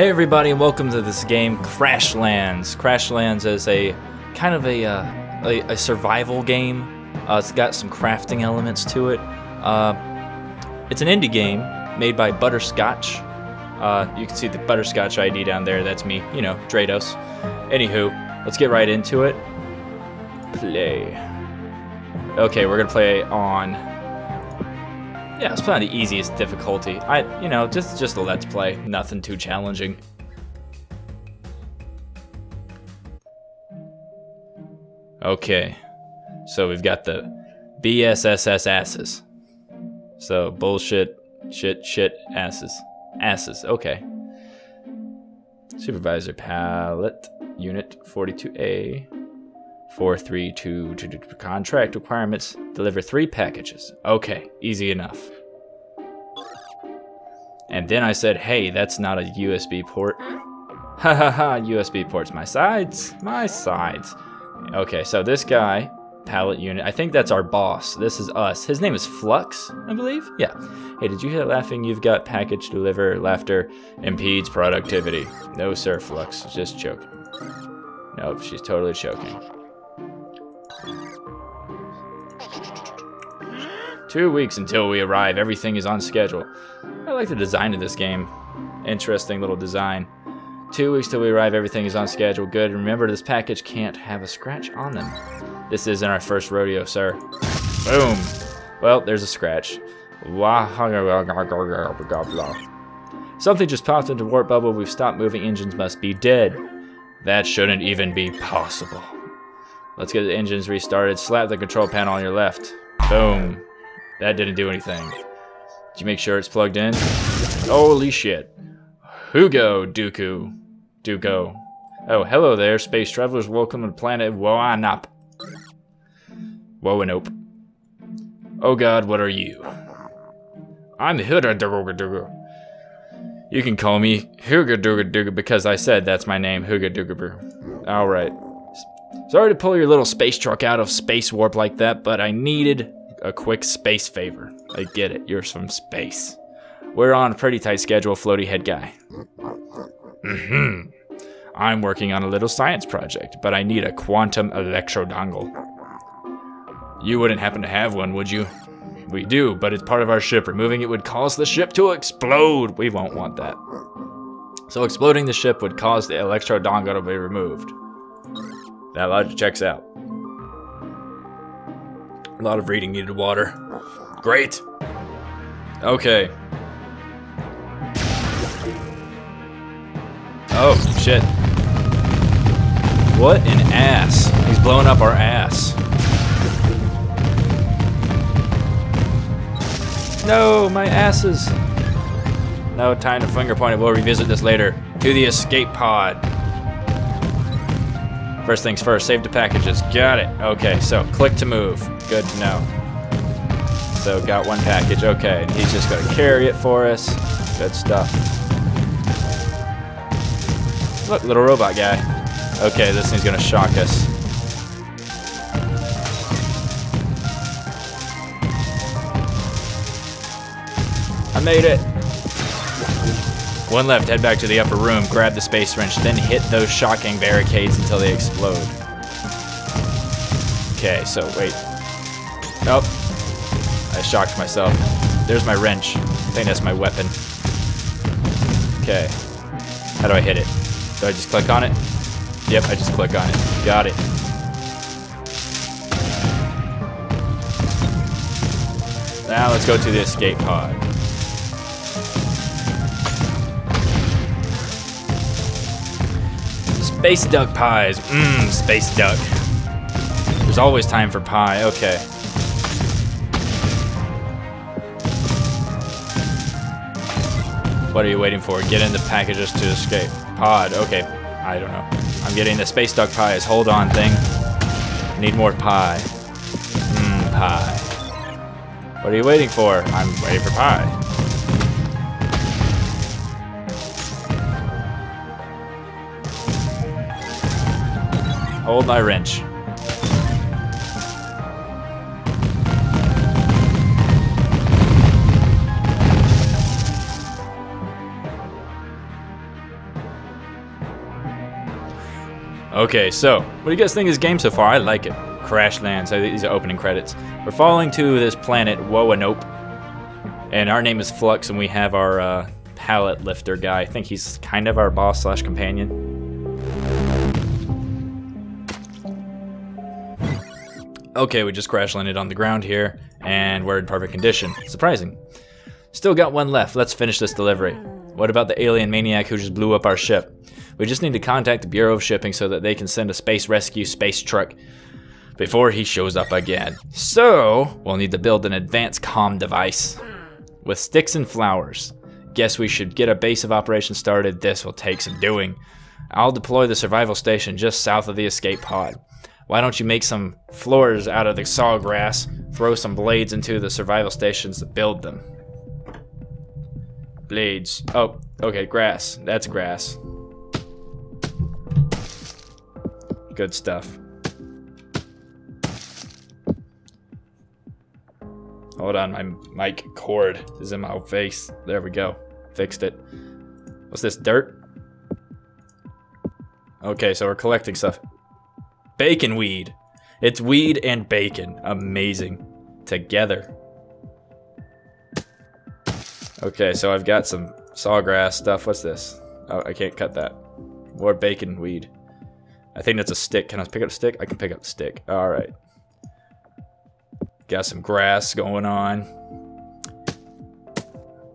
Hey everybody, and welcome to this game, Crashlands. Crashlands is a kind of a uh, a, a, survival game. Uh, it's got some crafting elements to it. Uh, it's an indie game made by Butterscotch. Uh, you can see the Butterscotch ID down there. That's me, you know, Jredos. Anywho, let's get right into it. Play. Okay, we're gonna play on yeah, it's probably the easiest difficulty. I, you know, just just a let's play. Nothing too challenging. Okay, so we've got the BSSS asses. So bullshit, shit, shit, asses, asses. Okay. Supervisor pallet unit 42A. 432 to contract requirements deliver three packages. Okay, easy enough. And then I said, hey, that's not a USB port. Ha ha ha, USB ports. My sides, my sides. Okay, so this guy, pallet unit, I think that's our boss. This is us. His name is Flux, I believe? Yeah. Hey, did you hear laughing? You've got package deliver. Laughter impedes productivity. No, sir, Flux. Just choking. Nope, she's totally choking. Two weeks until we arrive. Everything is on schedule. I like the design of this game. Interesting little design. Two weeks till we arrive. Everything is on schedule. Good. Remember, this package can't have a scratch on them. This isn't our first rodeo, sir. Boom. Well, there's a scratch. Something just popped into warp bubble. We've stopped moving. Engines must be dead. That shouldn't even be possible. Let's get the engines restarted. Slap the control panel on your left. Boom. That didn't do anything. Did you make sure it's plugged in? Holy shit. Hewgodooko. Duco. Oh, hello there, space travelers. Welcome to planet Woanop. Woanope. Oh god, what are you? I'm Huga Duga Duga. You can call me Huga Duga Duga because I said that's my name, Huga Duga Alright. Sorry to pull your little space truck out of space warp like that, but I needed a quick space favor. I get it, you're from space. We're on a pretty tight schedule, floaty head guy. Mm-hmm. I'm working on a little science project, but I need a quantum electro dongle. You wouldn't happen to have one, would you? We do, but it's part of our ship. Removing it would cause the ship to explode. We won't want that. So exploding the ship would cause the electro dongle to be removed. That logic checks out. A lot of reading needed water. Great. Okay. Oh, shit. What an ass. He's blowing up our ass. No, my asses. No time to finger point it. We'll revisit this later. To the escape pod. First things first, save the packages. Got it. Okay, so click to move. Good to know. So got one package. Okay, he's just going to carry it for us. Good stuff. Look, little robot guy. Okay, this thing's going to shock us. I made it. One left, head back to the upper room, grab the space wrench, then hit those shocking barricades until they explode. Okay, so wait. Nope. I shocked myself. There's my wrench. I think that's my weapon. Okay. How do I hit it? Do I just click on it? Yep, I just click on it. Got it. Now let's go to the escape pod. Space duck pies. Mmm, space duck. There's always time for pie. Okay. What are you waiting for? Get in the packages to escape. Pod. Okay. I don't know. I'm getting the space duck pies. Hold on, thing. Need more pie. Mmm, pie. What are you waiting for? I'm waiting for pie. Hold my wrench. Okay, so what do you guys think of this game so far? I like it. Crash Lands. These are opening credits. We're falling to this planet Woanope, and our name is Flux, and we have our uh, pallet lifter guy. I think he's kind of our boss slash companion. Okay, we just crash landed on the ground here, and we're in perfect condition. Surprising. Still got one left. Let's finish this delivery. What about the alien maniac who just blew up our ship? We just need to contact the Bureau of Shipping so that they can send a space rescue space truck before he shows up again. So, we'll need to build an advanced comm device with sticks and flowers. Guess we should get a base of operations started. This will take some doing. I'll deploy the survival station just south of the escape pod. Why don't you make some floors out of the sawgrass, throw some blades into the survival stations to build them? Blades. Oh, okay, grass. That's grass. Good stuff. Hold on, my mic cord is in my face. There we go. Fixed it. What's this, dirt? Okay, so we're collecting stuff. Bacon weed. It's weed and bacon. Amazing. Together. Okay, so I've got some sawgrass stuff. What's this? Oh, I can't cut that. More bacon weed. I think that's a stick. Can I pick up a stick? I can pick up the stick. Alright. Got some grass going on.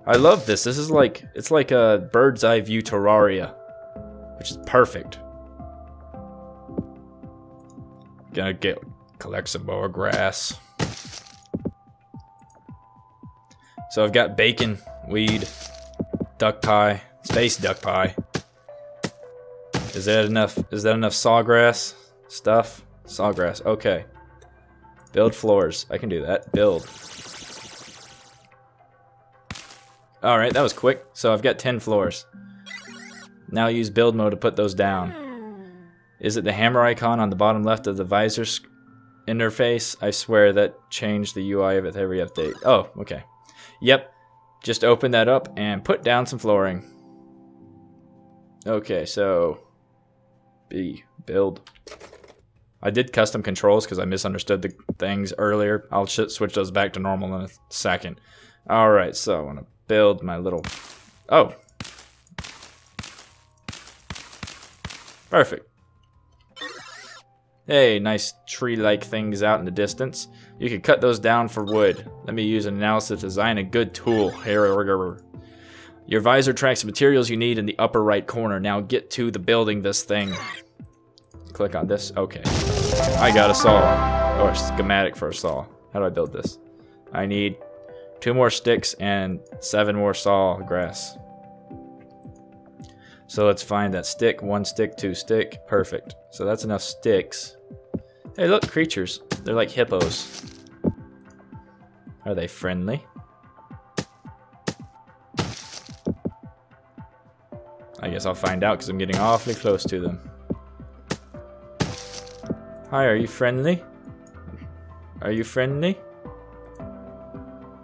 I love this. This is like, it's like a bird's eye view Terraria, which is perfect. Gonna get, collect some more grass. So I've got bacon, weed, duck pie, space duck pie. Is that enough? Is that enough sawgrass stuff? Sawgrass, okay. Build floors. I can do that. Build. Alright, that was quick. So I've got 10 floors. Now use build mode to put those down. Is it the hammer icon on the bottom left of the visor interface? I swear that changed the UI with every update. Oh, okay. Yep. Just open that up and put down some flooring. Okay, so B, build. I did custom controls because I misunderstood the things earlier. I'll switch those back to normal in a second. Alright, so I want to build my little... Oh. Perfect. Hey, nice tree-like things out in the distance. You could cut those down for wood. Let me use an analysis to design a good tool. Your visor tracks the materials you need in the upper right corner. Now get to the building this thing. Click on this. Okay. I got a saw. Oh, or a schematic for a saw. How do I build this? I need two more sticks and seven more saw grass. So let's find that stick. One stick, two stick. Perfect. So that's enough sticks. Hey, look, creatures. They're like hippos. Are they friendly? I guess I'll find out because I'm getting awfully close to them. Hi, are you friendly? Are you friendly?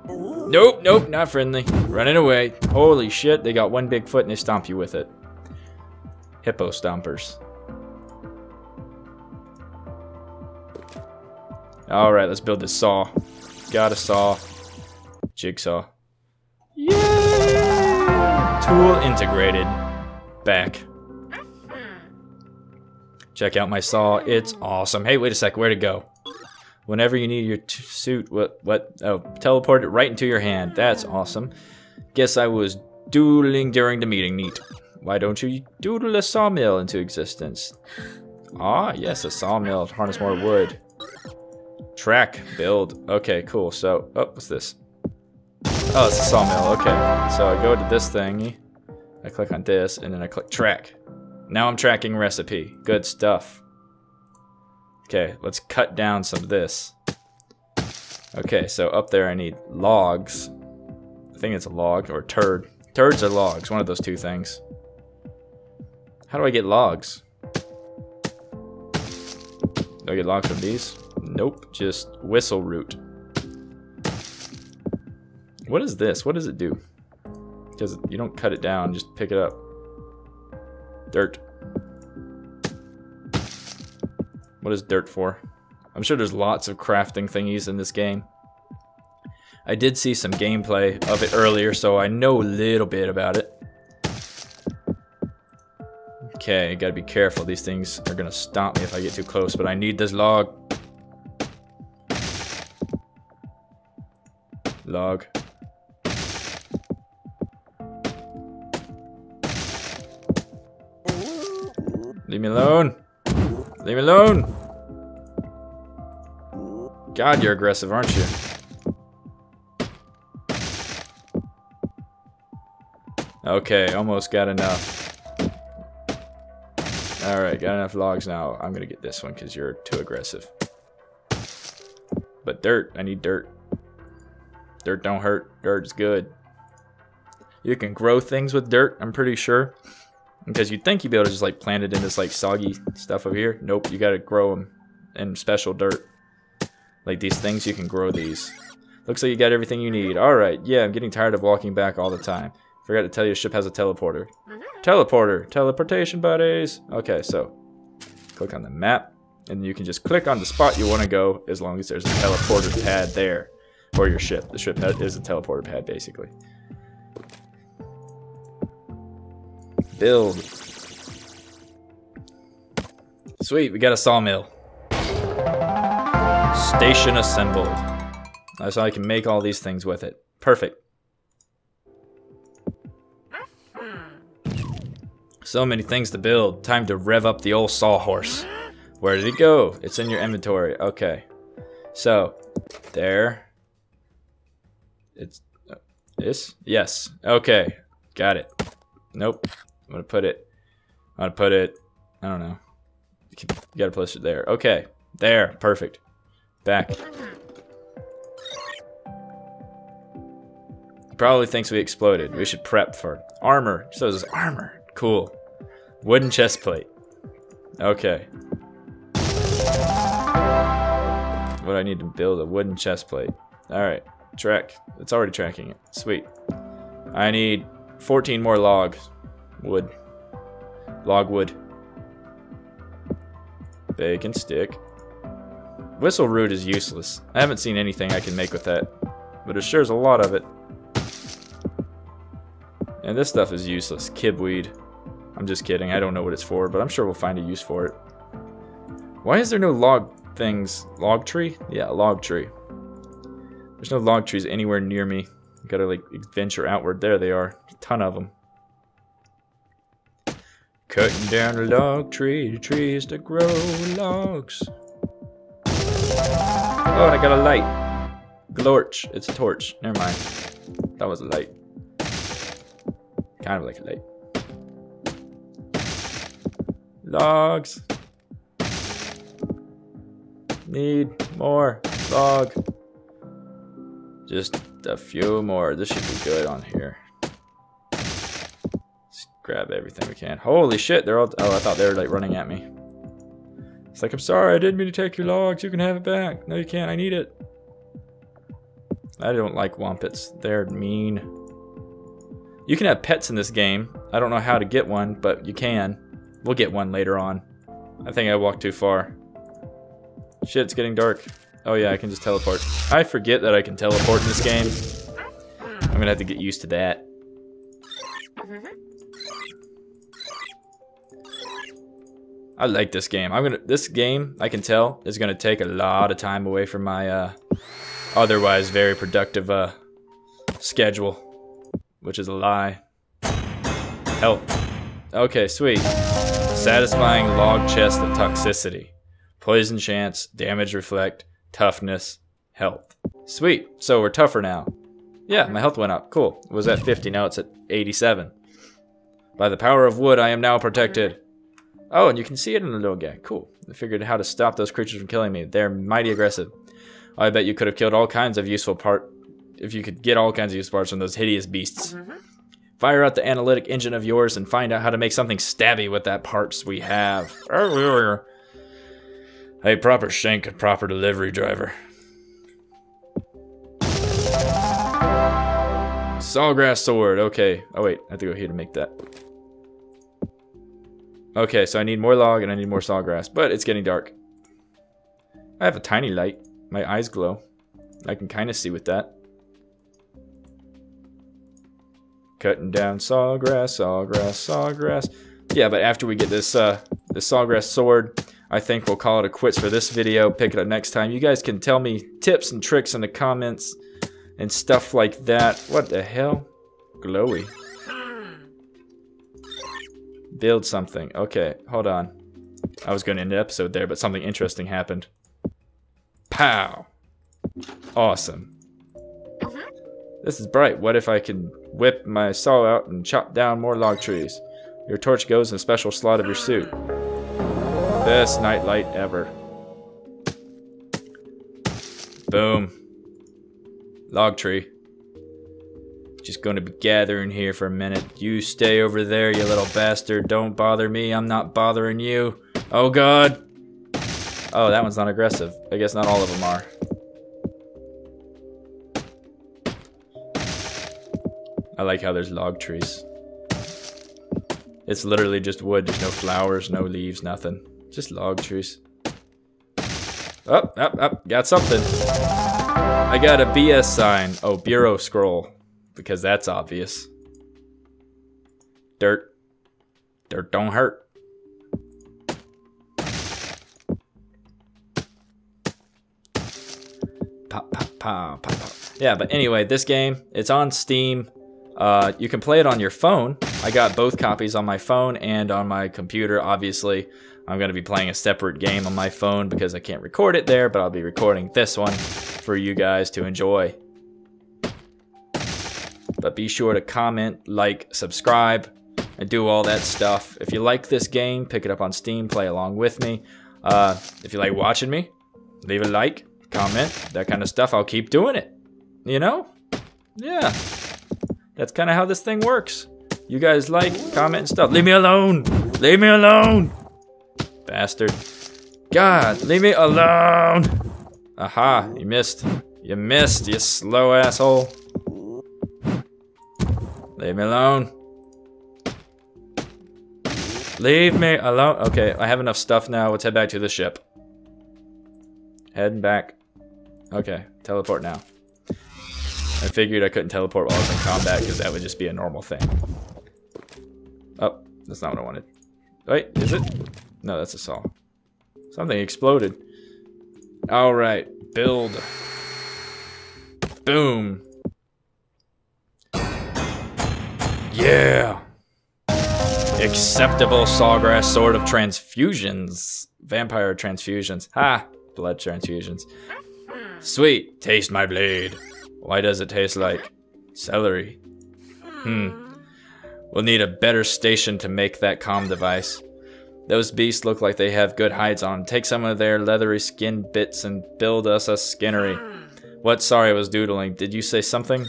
Nope, nope, not friendly. Running away. Holy shit, they got one big foot and they stomp you with it. Hippo stompers. Alright, let's build this saw. Got a saw. Jigsaw. Yay! Tool integrated. Back. Check out my saw. It's awesome. Hey, wait a sec. Where'd it go? Whenever you need your suit, what, what? Oh, teleport it right into your hand. That's awesome. Guess I was doodling during the meeting. Neat. Why don't you doodle a sawmill into existence? Ah, yes, a sawmill. To harness more wood. Track. Build. Okay, cool. So, oh, what's this? Oh, it's a sawmill. Okay. So I go to this thingy. I click on this, and then I click track. Now I'm tracking recipe. Good stuff. Okay, let's cut down some of this. Okay, so up there I need logs. I think it's a log or turd. Turds or logs, one of those two things. How do I get logs? Do I get logs from these? Nope, just whistle root. What is this? What does it do? Because you don't cut it down, just pick it up. Dirt. What is dirt for? I'm sure there's lots of crafting thingies in this game. I did see some gameplay of it earlier, so I know a little bit about it. Okay, gotta be careful. These things are gonna stomp me if I get too close, but I need this log. Log. Leave me alone. Leave me alone. God, you're aggressive, aren't you? Okay, almost got enough. Alright, got enough logs now. I'm gonna get this one because you're too aggressive. But dirt, I need dirt. Dirt don't hurt. Dirt's good. You can grow things with dirt, I'm pretty sure. Because you'd think you'd be able to just like plant it in this like soggy stuff over here. Nope, you gotta grow them in special dirt. Like these things, you can grow these. Looks like you got everything you need. Alright, yeah, I'm getting tired of walking back all the time. Forgot to tell you, ship has a teleporter. Mm-hmm. Teleporter, teleportation buddies. Okay, so click on the map, and you can just click on the spot you want to go as long as there's a teleporter pad there for your ship. The ship is a teleporter pad, basically. Build. Sweet, we got a sawmill. Station assembled. So I can make all these things with it. Perfect. So many things to build. Time to rev up the old sawhorse. Where did it go? It's in your inventory. Okay. So, there. It's uh, this? Yes. Okay. Got it. Nope. I'm gonna put it. I'm gonna put it. I don't know. You gotta place it there. Okay. There. Perfect. Back. Probably thinks we exploded. We should prep for armor. So is armor. Cool. Wooden chest plate. Okay. What do I need to build a wooden chest plate. Alright. Track. It's already tracking it. Sweet. I need 14 more logs. Wood. Log wood. Bacon stick. Whistle root is useless. I haven't seen anything I can make with that. But it sure is a lot of it. And this stuff is useless. Kibweed. I'm just kidding. I don't know what it's for, but I'm sure we'll find a use for it. Why is there no log things? Log tree? Yeah, log tree. There's no log trees anywhere near me. Gotta like venture outward. There they are. A ton of them. Cutting down a log tree, trees to grow logs. Oh, and I got a light. Glorch. It's a torch. Never mind. That was a light. Kind of like light. Logs. Need more log. Just a few more. This should be good on here. Grab everything we can. Holy shit, they're all... Oh, I thought they were like running at me. It's like, I'm sorry, I didn't mean to take your logs. You can have it back. No, you can't. I need it. I don't like Wompits. They're mean. You can have pets in this game. I don't know how to get one, but you can. We'll get one later on. I think I walked too far. Shit, it's getting dark. Oh yeah, I can just teleport. I forget that I can teleport in this game. I'm gonna have to get used to that. I like this game. I'm gonna this game, I can tell, is gonna take a lot of time away from my uh otherwise very productive uh schedule. Which is a lie. Help. Okay, sweet. Satisfying log chest of toxicity. Poison chance, damage reflect, toughness, health. Sweet. So we're tougher now. Yeah, my health went up. Cool. It was at 50, now it's at 87. By the power of wood, I am now protected. Oh, and you can see it in the little guy. Cool. I figured how to stop those creatures from killing me. They're mighty aggressive. I bet you could have killed all kinds of useful part if you could get all kinds of useful parts from those hideous beasts. Mm-hmm. Fire out the analytic engine of yours and find out how to make something stabby with that parts we have. A proper shank and proper delivery driver. Sawgrass sword. Okay. Oh wait, I have to go here to make that. Okay, so I need more log and I need more sawgrass, but it's getting dark. I have a tiny light. My eyes glow. I can kind of see with that. Cutting down sawgrass, sawgrass, sawgrass. Yeah, but after we get this uh, this sawgrass sword, I think we'll call it a quits for this video. Pick it up next time. You guys can tell me tips and tricks in the comments and stuff like that. What the hell? Glowy. Build something. Okay, hold on. I was going to end the episode there, but something interesting happened. Pow! Awesome. This is bright. What if I can whip my saw out and chop down more log trees? Your torch goes in a special slot of your suit. Best nightlight ever. Boom. Log tree. Just gonna be gathering here for a minute. You stay over there, you little bastard. Don't bother me. I'm not bothering you. Oh god. Oh, that one's not aggressive. I guess not all of them are. I like how there's log trees. It's literally just wood. There's no flowers, no leaves, nothing. Just log trees. Up, up, up. Got something. I got a BS sign. Oh, Bureau scroll. Because that's obvious. Dirt. Dirt don't hurt. Pop, pop, pop, pop, pop. Yeah, but anyway, this game, it's on Steam. Uh, you can play it on your phone. I got both copies on my phone and on my computer. Obviously, I'm going to be playing a separate game on my phone because I can't record it there, but I'll be recording this one for you guys to enjoy. But be sure to comment, like, subscribe, and do all that stuff. If you like this game, pick it up on Steam, play along with me. Uh, if you like watching me, leave a like, comment, that kind of stuff. I'll keep doing it. You know? Yeah. That's kind of how this thing works. You guys like, comment, and stuff. Leave me alone! Leave me alone! Bastard. God, leave me alone! Aha, you missed. You missed, you slow asshole. Leave me alone. Leave me alone. Okay, I have enough stuff now. Let's head back to the ship. Heading back. Okay, teleport now. I figured I couldn't teleport while I was in combat because that would just be a normal thing. Oh, that's not what I wanted. Wait, is it? No, that's a saw. Something exploded. Alright, build. Boom. Yeah! Acceptable sawgrass sword of transfusions. Vampire transfusions. Ha! Blood transfusions. Sweet, taste my blade. Why does it taste like celery? Hmm. We'll need a better station to make that comm device. Those beasts look like they have good hides on. Take some of their leathery skin bits and build us a skinnery. What? Sorry, I was doodling. Did you say something?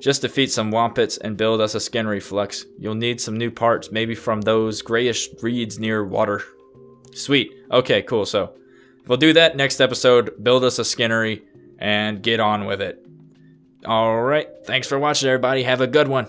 Just defeat some wompits and build us a skinnery flux. You'll need some new parts, maybe from those grayish reeds near water. Sweet. Okay, cool. So, we'll do that next episode. Build us a skinnery and get on with it. All right. Thanks for watching, everybody. Have a good one.